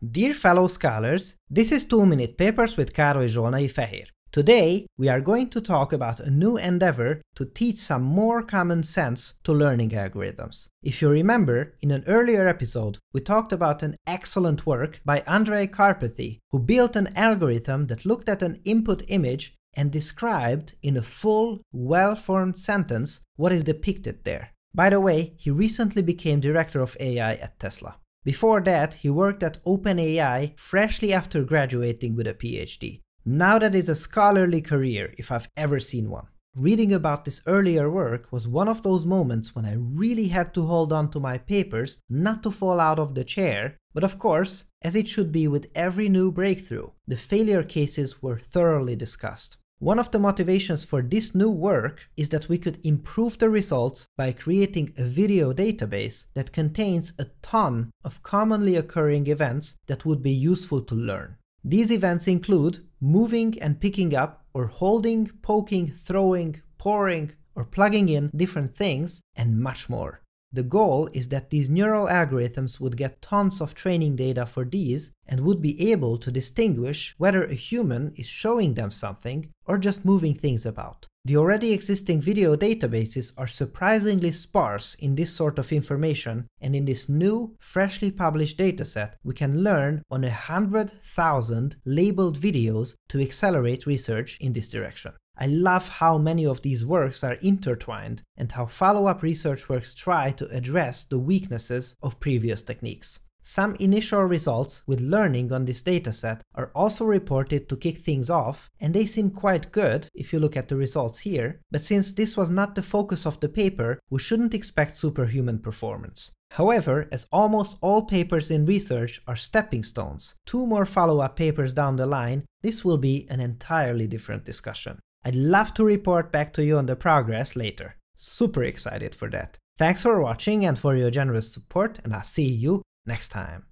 Dear fellow scholars, this is 2 Minute Papers with Károly Zsolnai Fehér. Today, we are going to talk about a new endeavor to teach some more common sense to learning algorithms. If you remember, in an earlier episode, we talked about an excellent work by Andrej Karpathy, who built an algorithm that looked at an input image and described in a full, well-formed sentence what is depicted there. By the way, he recently became director of AI at Tesla. Before that, he worked at OpenAI freshly after graduating with a PhD. Now that is a scholarly career if I've ever seen one. Reading about this earlier work was one of those moments when I really had to hold on to my papers not to fall out of the chair, but of course, as it should be with every new breakthrough, the failure cases were thoroughly discussed. One of the motivations for this new work is that we could improve the results by creating a video database that contains a ton of commonly occurring events that would be useful to learn. These events include moving and picking up or holding, poking, throwing, pouring, or plugging in different things, and much more. The goal is that these neural algorithms would get tons of training data for these and would be able to distinguish whether a human is showing them something or just moving things about. The already existing video databases are surprisingly sparse in this sort of information, and in this new, freshly published dataset, we can learn on a hundred thousand labeled videos to accelerate research in this direction. I love how many of these works are intertwined and how follow-up research works try to address the weaknesses of previous techniques. Some initial results with learning on this dataset are also reported to kick things off, and they seem quite good if you look at the results here, but since this was not the focus of the paper, we shouldn't expect superhuman performance. However, as almost all papers in research are stepping stones, two more follow-up papers down the line, this will be an entirely different discussion. I'd love to report back to you on the progress later. Super excited for that. Thanks for watching and for your generous support, and I'll see you next time.